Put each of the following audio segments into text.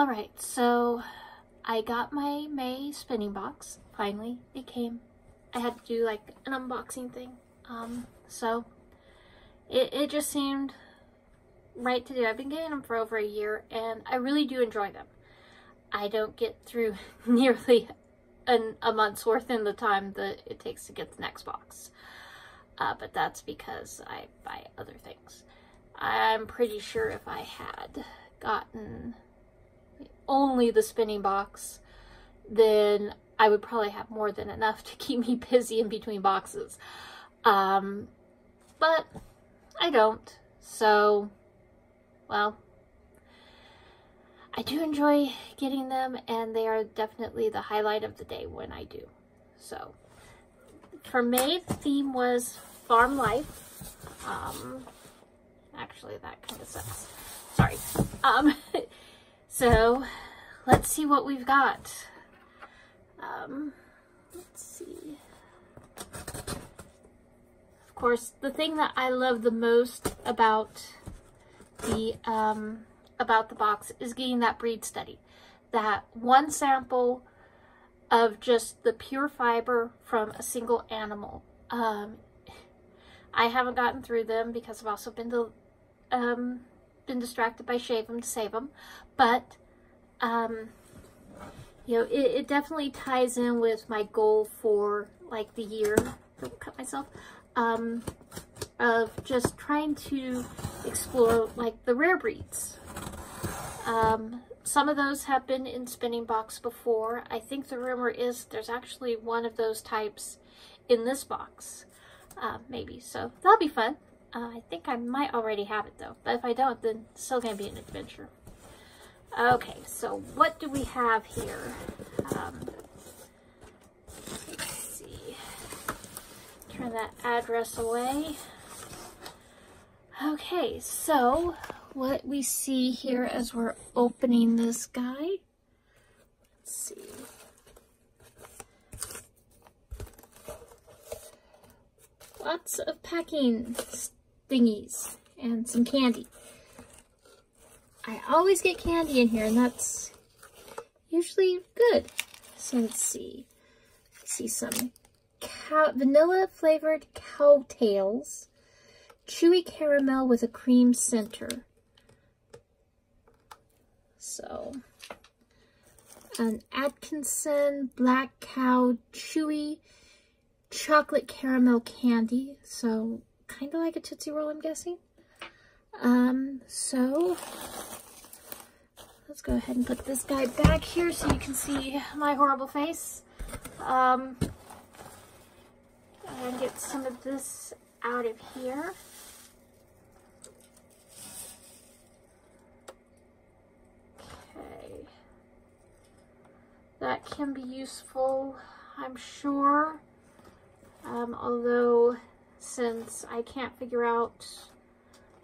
All right, so I got my May spinning box. Finally, it came. I had to do like an unboxing thing. Um, so it, it just seemed right to do. I've been getting them for over a year and I really do enjoy them. I don't get through nearly an, a month's worth in the time that it takes to get the next box. Uh, but that's because I buy other things. I'm pretty sure if I had gotten only the spinning box, then I would probably have more than enough to keep me busy in between boxes. Um, but I don't. So, well, I do enjoy getting them and they are definitely the highlight of the day when I do. So, for May, the theme was farm life. Um, actually, that kind of sucks. Sorry. Um, so, let's see what we've got. Um, let's see. Of course, the thing that I love the most about the um, about the box is getting that breed study. That one sample of just the pure fiber from a single animal. Um, I haven't gotten through them because I've also been to, um, been distracted by Shave 'em to save them. But um, you know, it, it definitely ties in with my goal for like the year, cut myself, um, of just trying to explore like the rare breeds. Um, some of those have been in spinning box before. I think the rumor is there's actually one of those types in this box, uh, maybe. So that'll be fun. Uh, I think I might already have it though, but if I don't, then it's still gonna be an adventure. Okay, so what do we have here? Um, let's see. Turn that address away. Okay, so what we see here as we're opening this guy. Let's see. Lots of packing thingies and some candy. I always get candy in here, and that's usually good. So let's see. Let's see some cow vanilla flavored Cow Tales, chewy caramel with a cream center. So, an Atkinson Black Cow Chewy Chocolate Caramel Candy. So, kind of like a Tootsie Roll, I'm guessing. Um, so, let's go ahead and put this guy back here so you can see my horrible face. Um, and get some of this out of here. Okay. That can be useful, I'm sure. Um, although, since I can't figure out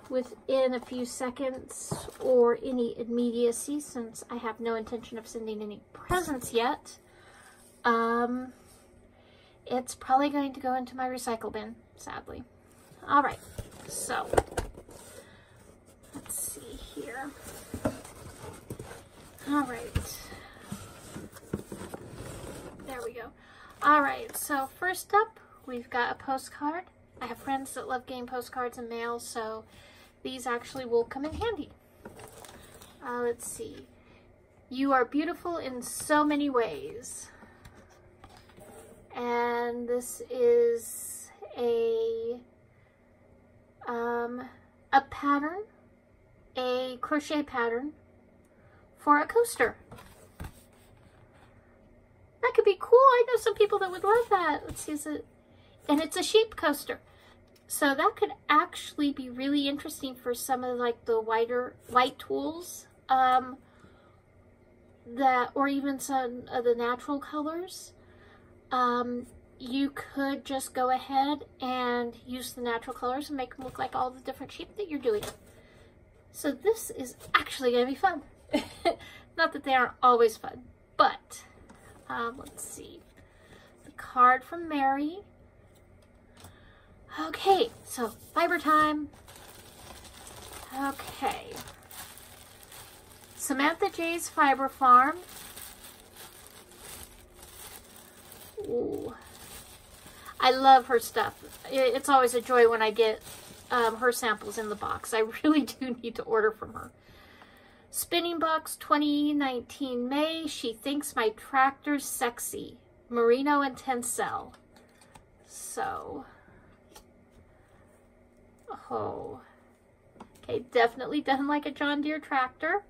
within a few seconds or any immediacy since I have no intention of sending any presents yet. Um, it's probably going to go into my recycle bin, sadly. All right, so let's see here. All right. There we go. All right, so first up, we've got a postcard. I have friends that love getting postcards and mail, so these actually will come in handy. Uh, let's see. You are beautiful in so many ways. And this is a, um, a pattern, a crochet pattern for a coaster. That could be cool. I know some people that would love that. Let's see, is it, and it's a sheep coaster. So that could actually be really interesting for some of like the whiter white tools um, that, or even some of the natural colors. Um, you could just go ahead and use the natural colors and make them look like all the different sheep that you're doing. So this is actually going to be fun. Not that they aren't always fun, but um, let's see. The card from Mary Okay, so fiber time. Okay. Samantha J's Fiber Farm. Ooh. I love her stuff. It's always a joy when I get um, her samples in the box. I really do need to order from her. Spinning Box 2019 May. She thinks my tractor's sexy. Merino and Tencel. So. Oh. Okay, definitely doesn't like a John Deere tractor.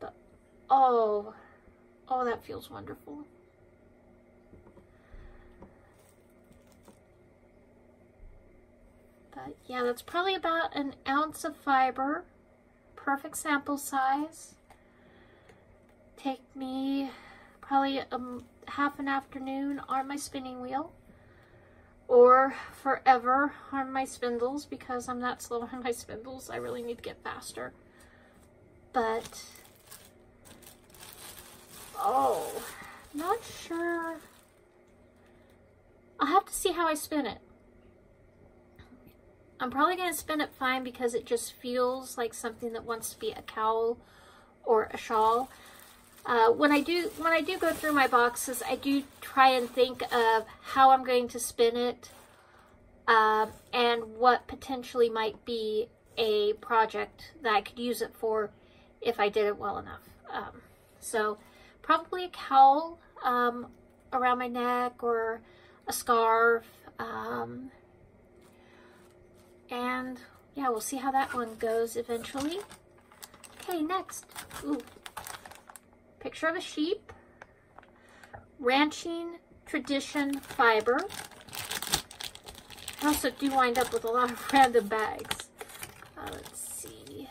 But, oh. Oh, that feels wonderful. But yeah, that's probably about an ounce of fiber. Perfect sample size. Take me probably um, half an afternoon on my spinning wheel or forever on my spindles because I'm not slow on my spindles. I really need to get faster. But, oh, not sure. I'll have to see how I spin it. I'm probably going to spin it fine because it just feels like something that wants to be a cowl or a shawl. Uh, when I do when I do go through my boxes, I do try and think of how I'm going to spin it uh, and what potentially might be a project that I could use it for if I did it well enough. Um, so probably a cowl um, around my neck or a scarf. Um, and yeah, we'll see how that one goes eventually. Okay, next. Ooh. Picture of a sheep. Ranching Tradition Fiber. I also do wind up with a lot of random bags. Uh, let's see.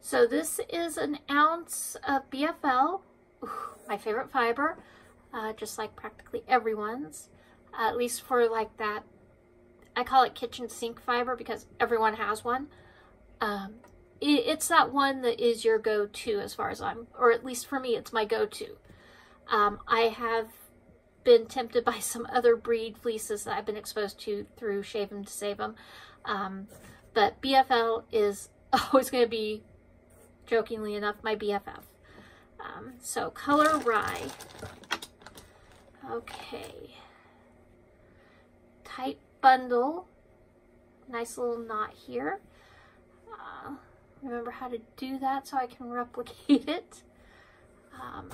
So this is an ounce of BFL, Ooh, my favorite fiber, uh, just like practically everyone's, uh, at least for like that I call it kitchen sink fiber because everyone has one. Um, it, it's that one that is your go-to as far as I'm, or at least for me, it's my go-to. Um, I have been tempted by some other breed fleeces that I've been exposed to through Shave 'em to Save 'em. Um, but BFL is always going to be, jokingly enough, my BFF. Um, so color rye. Okay. Tight bundle. Nice little knot here. Uh, remember how to do that so I can replicate it. Um,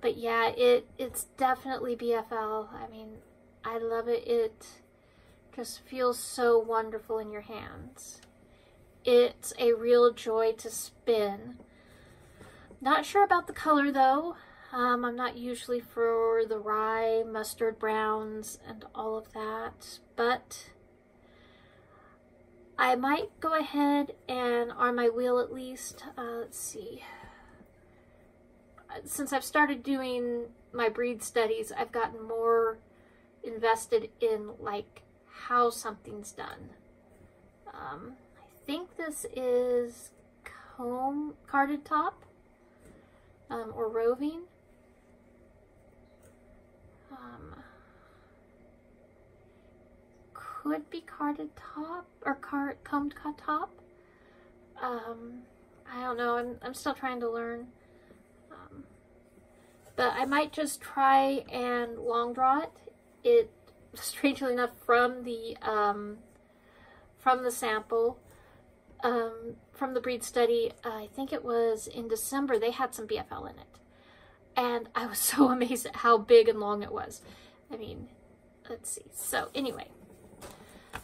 but yeah, it it's definitely BFL. I mean, I love it. It just feels so wonderful in your hands. It's a real joy to spin. Not sure about the color though. Um, I'm not usually for the rye, mustard browns, and all of that, but I might go ahead and on my wheel at least, uh, let's see. Since I've started doing my breed studies, I've gotten more invested in like how something's done. Um, I think this is comb carded top um, or roving. Um, could be carded top or card combed cut top. Um, I don't know. I'm I'm still trying to learn. Um, but I might just try and long draw it. It strangely enough from the um, from the sample um, from the breed study. I think it was in December. They had some BFL in it and I was so amazed at how big and long it was. I mean, let's see. So anyway,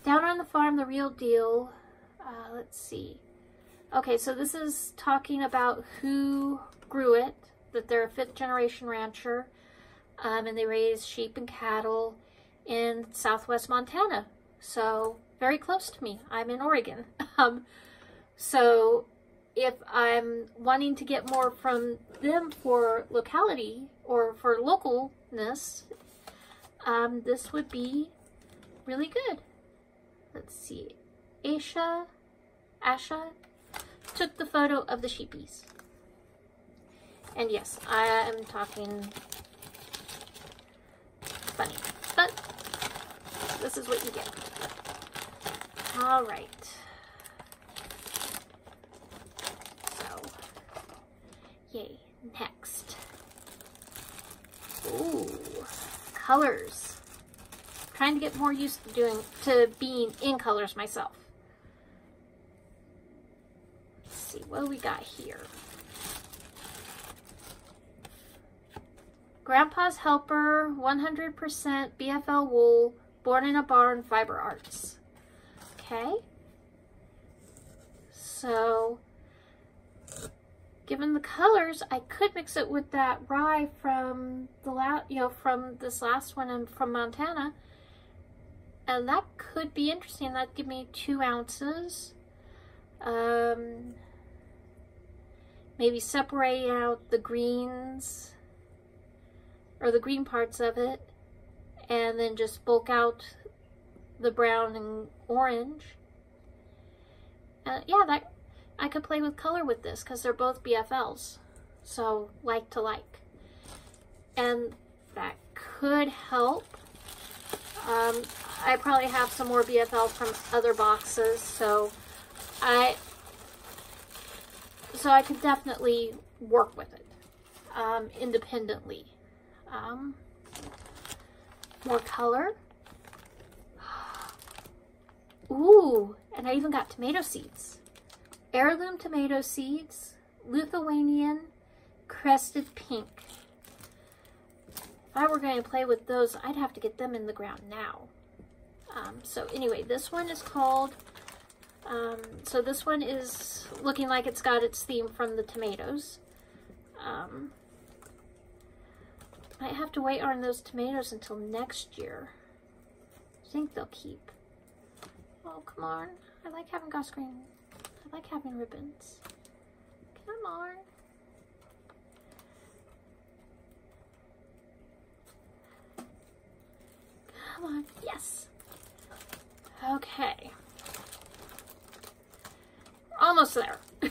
down on the farm, the real deal. Uh, let's see. Okay, so this is talking about who grew it, that they're a fifth generation rancher, um, and they raise sheep and cattle in southwest Montana. So very close to me. I'm in Oregon. Um, so if I'm wanting to get more from them for locality or for localness, um, this would be really good let's see, Asha, Asha took the photo of the sheepies. And yes, I am talking funny, but this is what you get. All right. So, yay, next. Ooh, colors trying to get more used to doing to being in colors myself. Let's see, what we got here? Grandpa's Helper, 100% BFL wool, born in a barn, fiber arts. Okay. So, given the colors, I could mix it with that rye from the la you know, from this last one and from Montana. And that could be interesting. That'd give me two ounces. Um, maybe separate out the greens or the green parts of it and then just bulk out the brown and orange. Uh, yeah, that I could play with color with this because they're both BFLs. So like to like. And that could help. Um, I probably have some more BFL from other boxes, so I so I could definitely work with it um, independently. Um, more color. Ooh, and I even got tomato seeds. Heirloom tomato seeds, Lithuanian crested pink. If I were going to play with those, I'd have to get them in the ground now. Um, so anyway, this one is called, um, so this one is looking like it's got its theme from the tomatoes. Um, might have to wait on those tomatoes until next year. I think they'll keep. Oh, come on. I like having grosgrain. I like having ribbons. Come on. Come on. Yes. Okay. Almost there.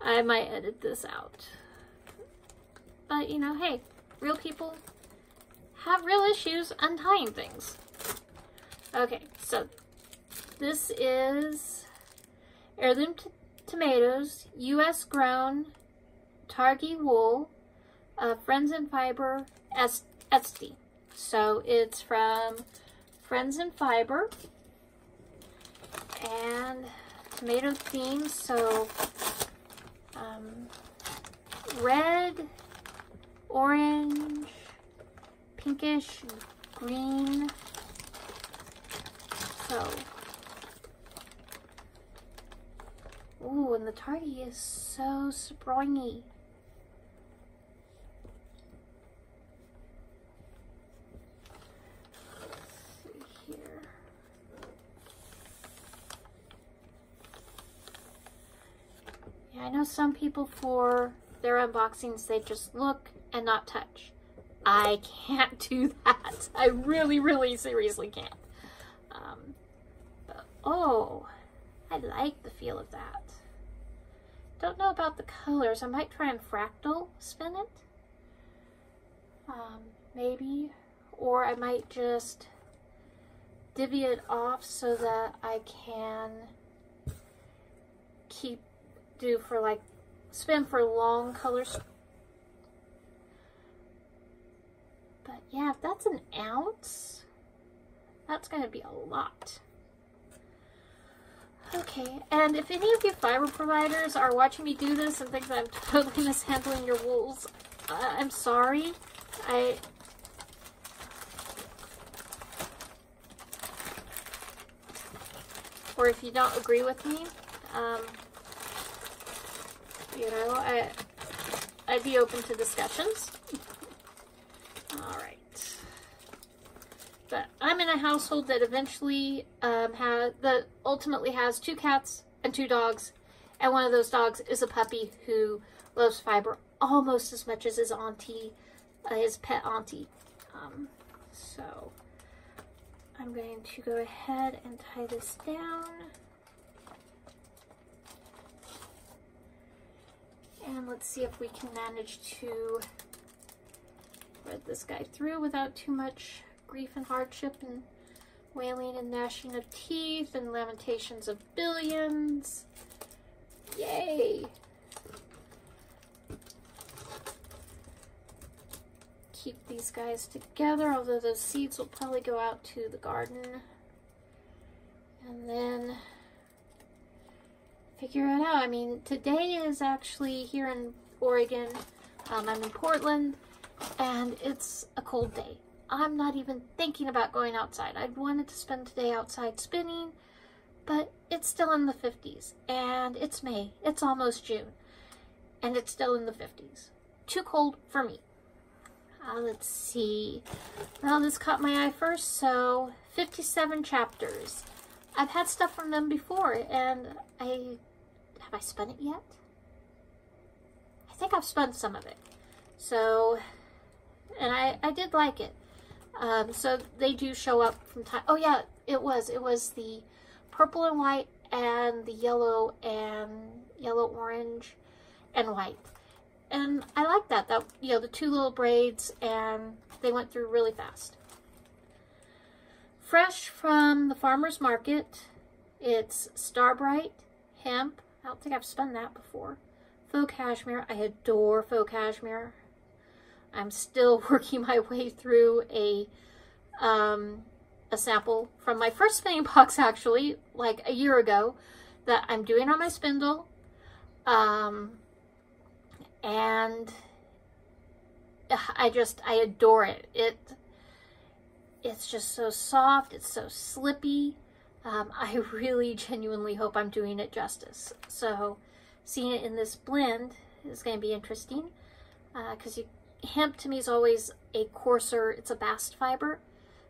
I might edit this out. But, you know, hey, real people have real issues untying things. Okay, so this is heirloom tomatoes, U.S. grown, Targhee wool, uh, Friends and Fiber, Etsy. So it's from Friends and Fiber and tomato themes. So um, red, orange, pinkish, green. So, ooh, and the Targhee is so springy. I know some people for their unboxings, they just look and not touch. I can't do that. I really, really seriously can't. Um, but, oh, I like the feel of that. Don't know about the colors. I might try and fractal spin it. Um, maybe. Or I might just divvy it off so that I can keep, do for like, spin for long colors But yeah, if that's an ounce, that's going to be a lot. Okay, and if any of you fiber providers are watching me do this and think that I'm totally mishandling your wools, uh, I'm sorry. I... Or if you don't agree with me, um, you know, I, I'd be open to discussions. All right. But I'm in a household that eventually um, has, that ultimately has two cats and two dogs. And one of those dogs is a puppy who loves fiber almost as much as his auntie, uh, his pet auntie. Um, so I'm going to go ahead and tie this down. And let's see if we can manage to thread this guy through without too much grief and hardship and wailing and gnashing of teeth and lamentations of billions. Yay! Keep these guys together, although those seeds will probably go out to the garden. And then figure it out. I mean, today is actually here in Oregon. Um, I'm in Portland, and it's a cold day. I'm not even thinking about going outside. I wanted to spend today outside spinning, but it's still in the 50s, and it's May. It's almost June, and it's still in the 50s. Too cold for me. Uh, let's see. Well, this caught my eye first, so 57 chapters. I've had stuff from them before, and I... Have I spun it yet? I think I've spun some of it. So, and I, I did like it. Um, so they do show up from time. Oh yeah, it was. It was the purple and white and the yellow and yellow, orange, and white. And I like that. That you know the two little braids and they went through really fast. Fresh from the farmer's market, it's Starbright hemp. I don't think I've spun that before. Faux cashmere. I adore faux cashmere. I'm still working my way through a um, a sample from my first spinning box actually, like a year ago, that I'm doing on my spindle. Um, and I just, I adore it. It, it's just so soft. It's so slippy. Um, I really genuinely hope I'm doing it justice. So seeing it in this blend is going to be interesting because uh, hemp to me is always a coarser, it's a bast fiber,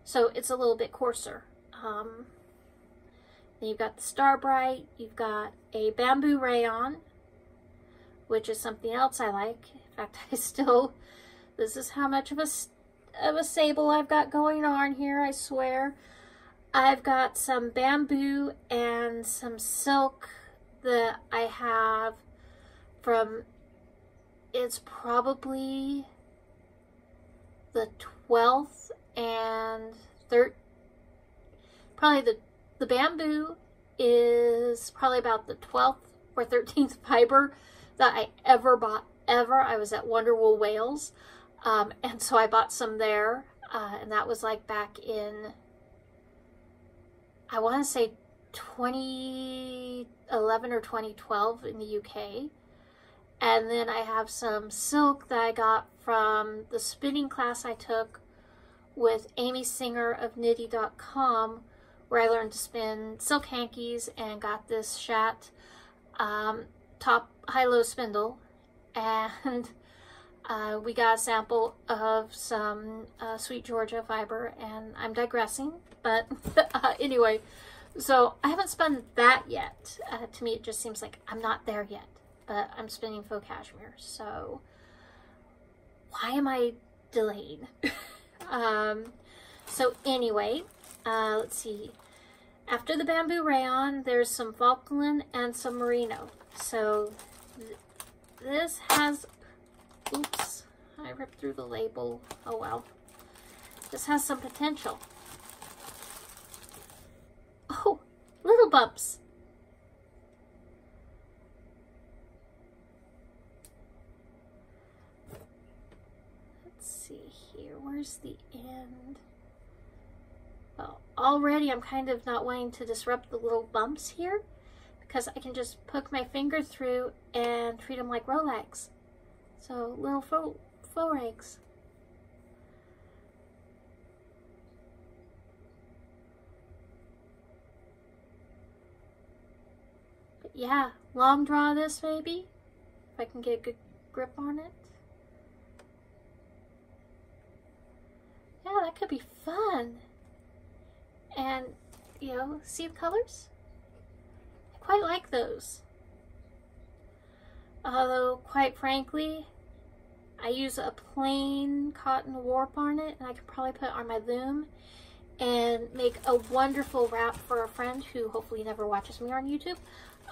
so it's a little bit coarser. Um, then you've got the Starbright, you've got a bamboo rayon, which is something else I like. In fact, I still, this is how much of a, of a sable I've got going on here, I swear. I've got some bamboo and some silk that I have from, it's probably the 12th and third, probably the, the bamboo is probably about the 12th or 13th fiber that I ever bought ever. I was at Wonderwool Wales. Um, and so I bought some there. Uh, and that was like back in, I want to say 2011 or 2012 in the UK. And then I have some silk that I got from the spinning class I took with Amy Singer of Knitty.com where I learned to spin silk hankies and got this Schacht um, top high-low spindle. And uh, we got a sample of some uh, Sweet Georgia fiber and I'm digressing. But uh, anyway, so I haven't spun that yet. Uh, to me, it just seems like I'm not there yet but I'm spinning faux cashmere, so why am I delayed? um, so anyway, uh, let's see. After the bamboo rayon, there's some Falkland and some merino. So th this has, oops, I ripped through the label. Oh well. This has some potential. Oh, little bumps. Let's see here. Where's the end? Well, already I'm kind of not wanting to disrupt the little bumps here because I can just poke my finger through and treat them like rolags. So little faux, faux eggs. But yeah, long draw this maybe, if I can get a good grip on it. yeah, that could be fun. And, you know, see the colors? I quite like those. Although, quite frankly, I use a plain cotton warp on it, and I could probably put on my loom and make a wonderful wrap for a friend who hopefully never watches me on YouTube,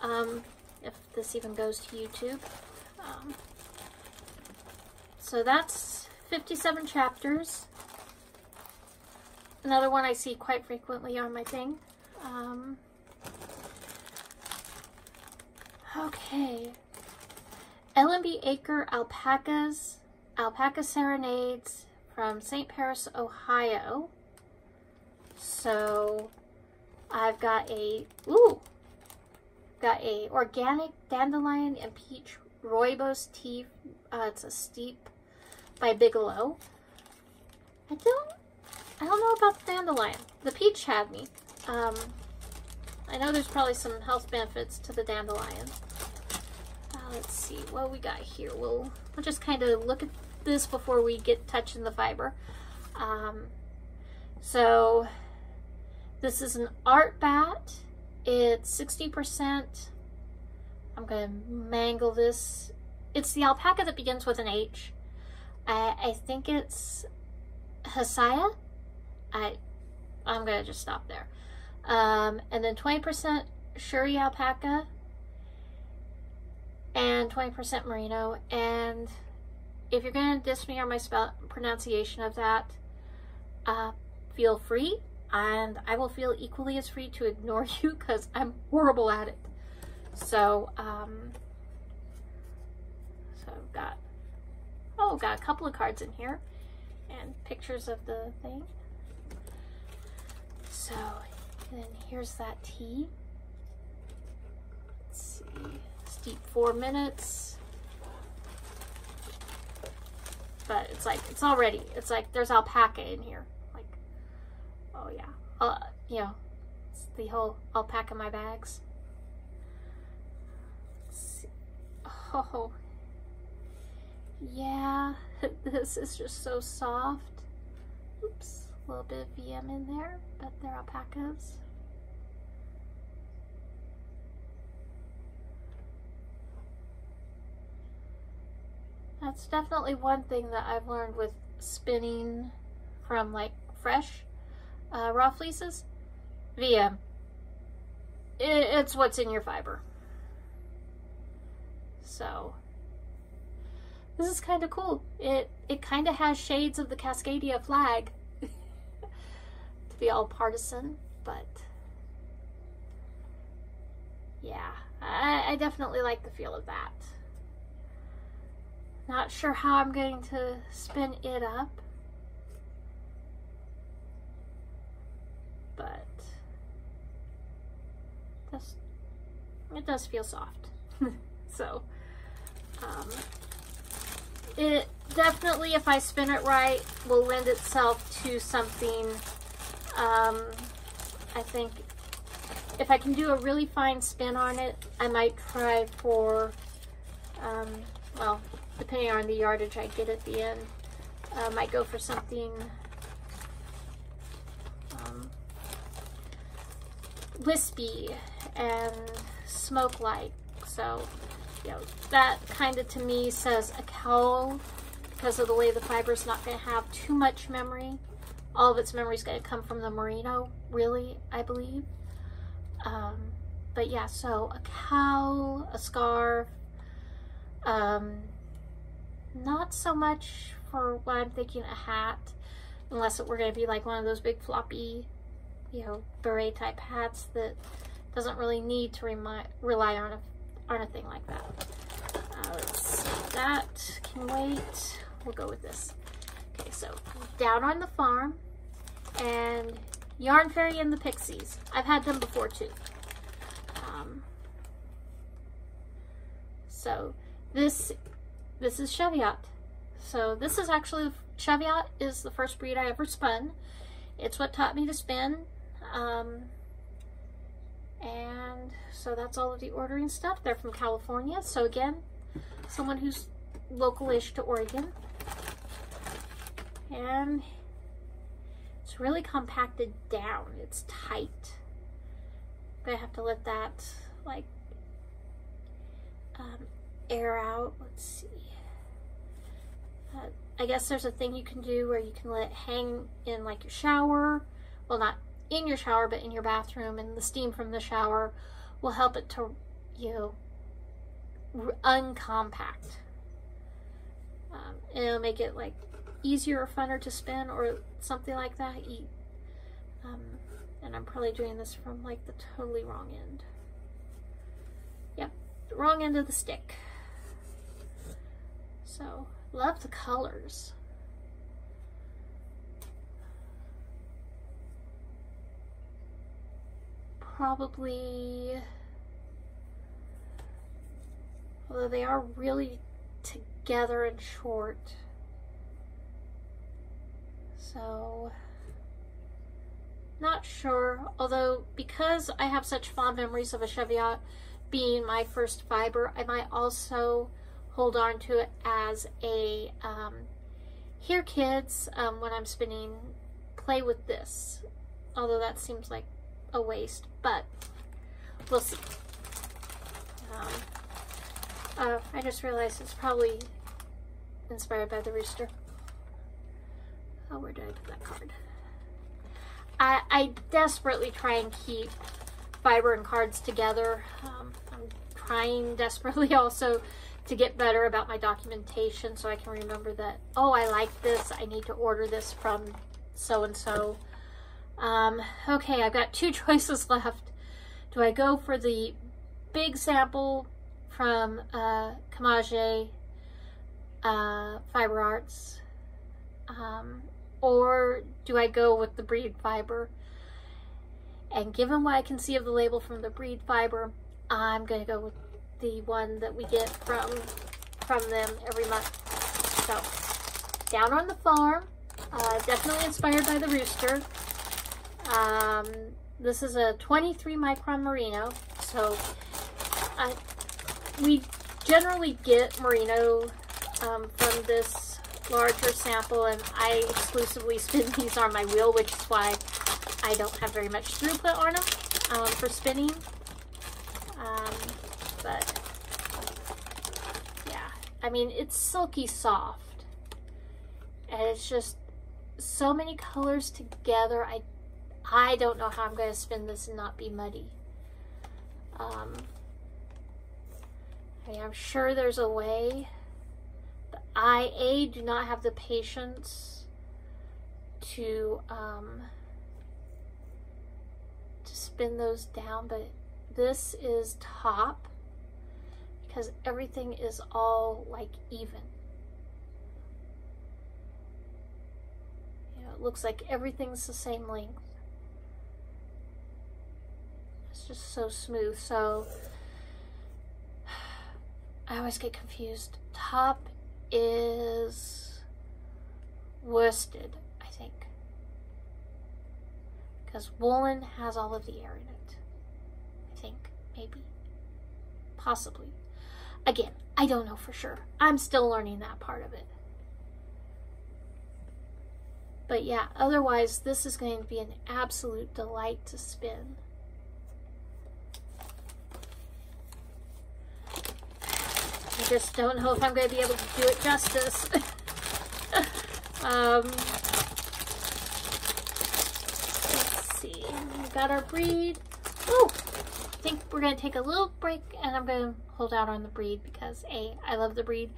um, if this even goes to YouTube. Um, so that's 57 chapters another one I see quite frequently on my thing. Um, okay. L&B Acre Alpacas, Alpaca Serenades from St. Paris, Ohio. So I've got a, ooh, got a organic dandelion and peach rooibos tea. Uh, it's a steep by Bigelow. I don't, I don't know about the dandelion. The peach had me. Um, I know there's probably some health benefits to the dandelion. Let's see what we got here. We'll, we'll just kind of look at this before we get touching the fiber. Um, so this is an art bat. It's 60%. I'm going to mangle this. It's the alpaca that begins with an H. I, I think it's Hasaya. I, I'm going to just stop there. Um, and then 20% Shuri alpaca and 20% merino. And if you're going to diss me on my spell pronunciation of that, uh, feel free. And I will feel equally as free to ignore you because I'm horrible at it. So, um, so I've got, oh, got a couple of cards in here and pictures of the thing. So, then here's that tea. Let's see, steep four minutes. But it's like, it's already, it's like there's alpaca in here. Like, oh yeah. Uh, you know, the whole alpaca in my bags. Oh, yeah, this is just so soft. Oops, a little bit of VM in there, but they're alpacas. That's definitely one thing that I've learned with spinning from like fresh uh, raw fleeces. VM. It's what's in your fiber. So this is kind of cool. It it kind of has shades of the Cascadia flag to be all partisan, but yeah, I, I definitely like the feel of that. Not sure how I'm going to spin it up, but just it does feel soft. so um, it definitely, if I spin it right, will lend itself to something, um, I think, if I can do a really fine spin on it, I might try for, um, well, depending on the yardage I get at the end, I might go for something um, wispy and smoke-like. So you know, that kind of to me says a cowl because of the way the fiber is not going to have too much memory. All of its memory is going to come from the merino, really, I believe. Um, but yeah, so a cowl, a scarf, um, not so much for what I'm thinking a hat, unless it were going to be like one of those big floppy, you know, beret type hats that doesn't really need to rely on a on a thing like that. Uh, that can wait. We'll go with this. Okay, so Down on the Farm and Yarn Fairy and the Pixies. I've had them before too. Um, so this this is Cheviot. So this is actually Cheviot is the first breed I ever spun. It's what taught me to spin. Um, and so that's all of the ordering stuff. They're from California. So again, someone who's local-ish to Oregon. And it's really compacted down. It's tight. But I have to let that like um, air out. Let's see. Uh, I guess there's a thing you can do where you can let it hang in like your shower. Well, not in your shower, but in your bathroom, and the steam from the shower will help it to, you know, uncompact. Um, it'll make it like easier or funner to spin or something like that. Um, and I'm probably doing this from like the totally wrong end. Yep, the wrong end of the stick. So, love the colors. Probably, although they are really together and short. So, not sure. Although, because I have such fond memories of a Cheviot being my first fiber, I might also hold on to it as a, um, here kids, um, when I'm spinning, play with this. Although that seems like a waste, but we'll see. Um, uh, I just realized it's probably inspired by the rooster. Oh, where did I put that card? I, I desperately try and keep fiber and cards together. Um, I'm trying desperately also to get better about my documentation so I can remember that, oh, I like this. I need to order this from so-and-so. Um, okay, I've got two choices left. Do I go for the big sample from uh, Kamage uh, Fiber Arts? Um, or do I go with the breed fiber? And given what I can see of the label from the breed fiber, I'm going to go with the one that we get from from them every month. So, down on the farm, uh, definitely inspired by the rooster. Um, this is a 23 micron merino, so uh, we generally get merino um, from this larger sample, and I exclusively spin these on my wheel, which is why I don't have very much throughput on them um, for spinning. But yeah, I mean, it's silky soft. And it's just so many colors together. I I don't know how I'm going to spin this and not be muddy. Um, I mean, I'm sure there's a way. But I, A, do not have the patience to, um, to spin those down, but this is top because everything is all like even. You know, it looks like everything's the same length. It's just so smooth. So I always get confused. Top is worsted, I think. Because woolen has all of the air in it. I think, maybe. Possibly. Again, I don't know for sure. I'm still learning that part of it. But yeah, otherwise, this is going to be an absolute delight to spin. I just don't know if I'm going to be able to do it justice. um, let's see. We got our breed. Oh, think we're going to take a little break and I'm going to hold out on the breed because A, I love the breed.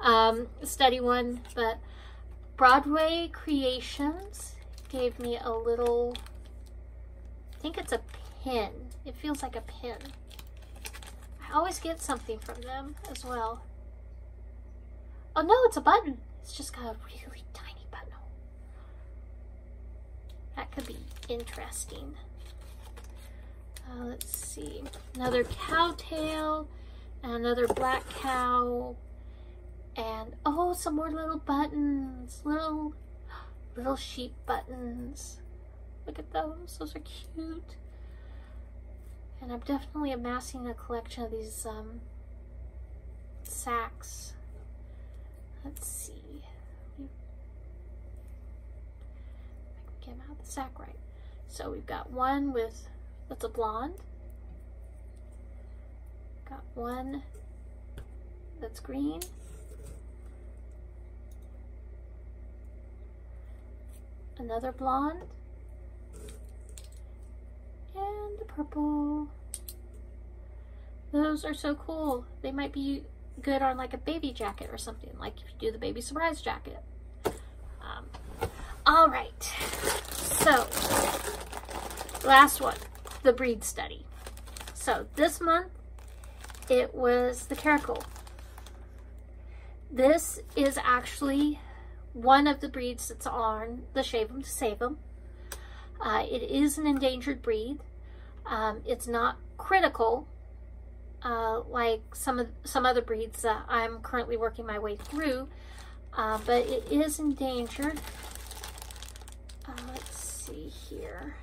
Um, study one, but Broadway Creations gave me a little, I think it's a pin. It feels like a pin I always get something from them as well. Oh no, it's a button. It's just got a really tiny button. That could be interesting. Uh, let's see. Another Cow Tale, another black cow, and oh, some more little buttons. Little, little sheep buttons. Look at those. Those are cute. And I'm definitely amassing a collection of these um, sacks. Let's see. I can get out the sack right. So we've got one with, that's a blonde. Got one that's green. Another blonde and the purple. Those are so cool. They might be good on like a baby jacket or something, like if you do the baby surprise jacket. Um, all right, so last one, the breed study. So this month, it was the Karakul. This is actually one of the breeds that's on the Shave 'em to Save 'em. Uh, it is an endangered breed. Um, it's not critical uh, like some of some other breeds that I'm currently working my way through, uh, but it is endangered. Uh, let's see here.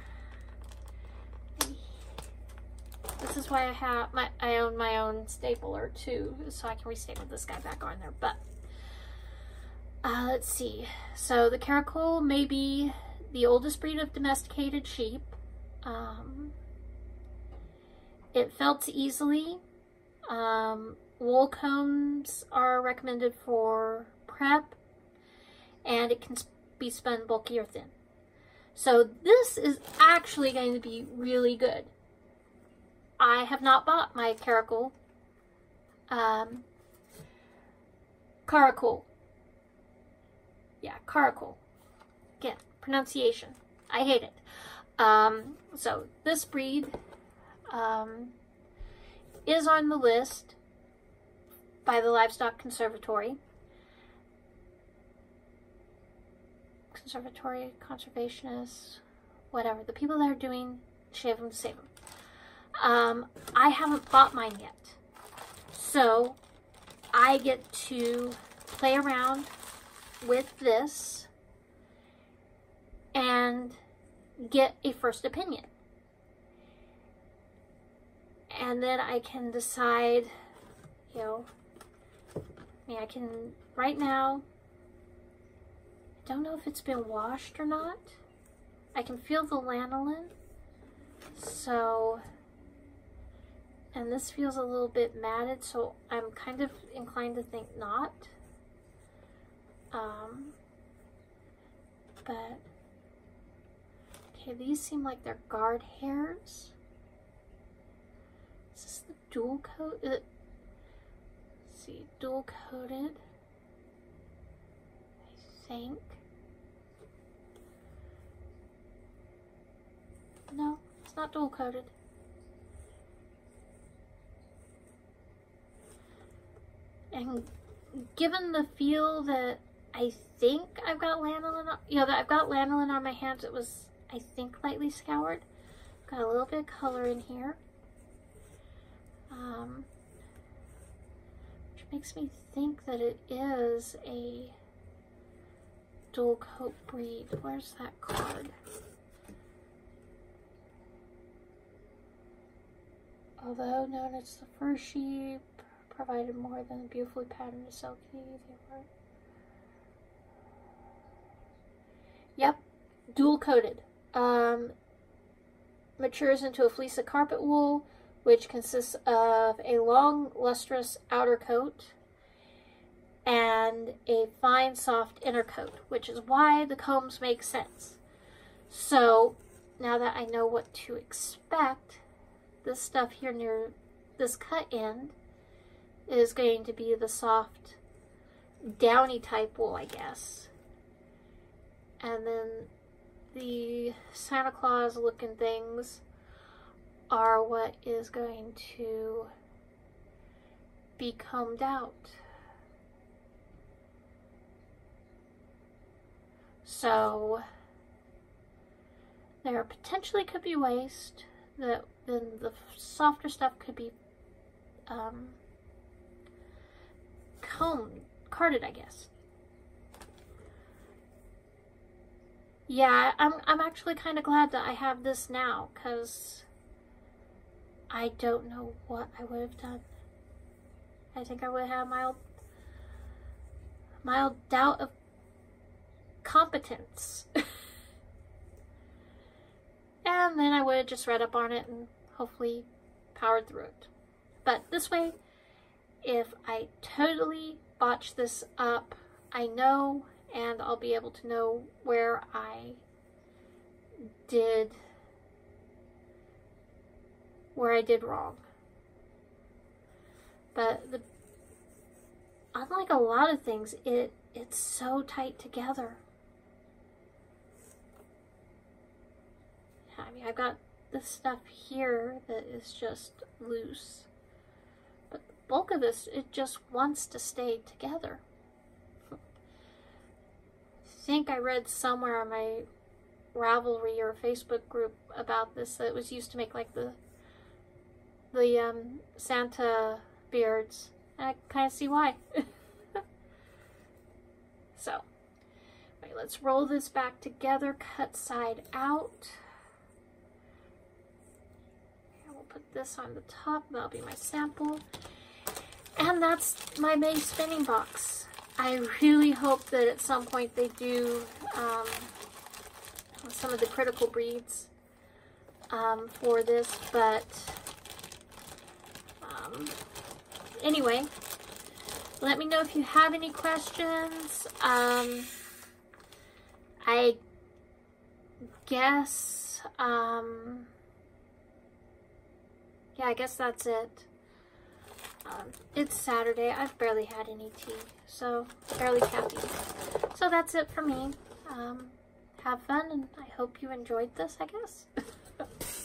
This is why I have my I own my own stapler too, so I can restaple this guy back on there. But uh, let's see. So the Karakul may be the oldest breed of domesticated sheep. Um, it felts easily. Um, wool combs are recommended for prep, and it can be spun bulky or thin. So this is actually going to be really good. I have not bought my Karakul, um, Karakul. Yeah, Karakul. Again, pronunciation. I hate it. Um, so this breed um, is on the list by the Livestock Conservatory. Conservatory, conservationists, whatever. The people that are doing shave them save them. Um, I haven't bought mine yet. So I get to play around with this and get a first opinion. And then I can decide, you know, I mean, I can, right now, I don't know if it's been washed or not. I can feel the lanolin. So, and this feels a little bit matted, so I'm kind of inclined to think not. Um, but, okay, these seem like they're guard hairs. Is this the dual coat? Uh, see, dual coated. I think. No, it's not dual coated. And given the feel that I think I've got lanolin, you know, that I've got lanolin on my hands, it was, I think, lightly scoured. Got a little bit of color in here. Um, which makes me think that it is a dual coat breed. Where's that card? Although known as the first sheep, provided more than a beautifully patterned silky. They were. Yep, dual coated. Um, matures into a fleece of carpet wool, which consists of a long, lustrous outer coat and a fine, soft inner coat, which is why the combs make sense. So, now that I know what to expect, this stuff here near this cut end is going to be the soft downy type wool, I guess. And then the Santa Claus looking things are what is going to be combed out. So there potentially could be waste that then the softer stuff could be um, combed, carded, I guess. Yeah, I'm, I'm actually kind of glad that I have this now, because I don't know what I would have done. I think I would have mild, mild doubt of competence. and then I would have just read up on it and hopefully powered through it. But this way, if I totally botch this up, I know and I'll be able to know where I did where I did wrong. But the unlike a lot of things, it it's so tight together. I mean, I've got this stuff here that is just loose. Bulk of this, it just wants to stay together. I think I read somewhere on my Ravelry or Facebook group about this that was used to make like the the um, Santa beards. And I kind of see why. so, let's roll this back together, cut side out. And we'll put this on the top. That'll be my sample. And that's my May spinning box. I really hope that at some point they do um, some of the critical breeds um, for this, but um, anyway, let me know if you have any questions. Um, I guess, um, yeah, I guess that's it. Um, it's Saturday. I've barely had any tea, so barely caffeine. So that's it for me. Um, have fun, and I hope you enjoyed this, I guess.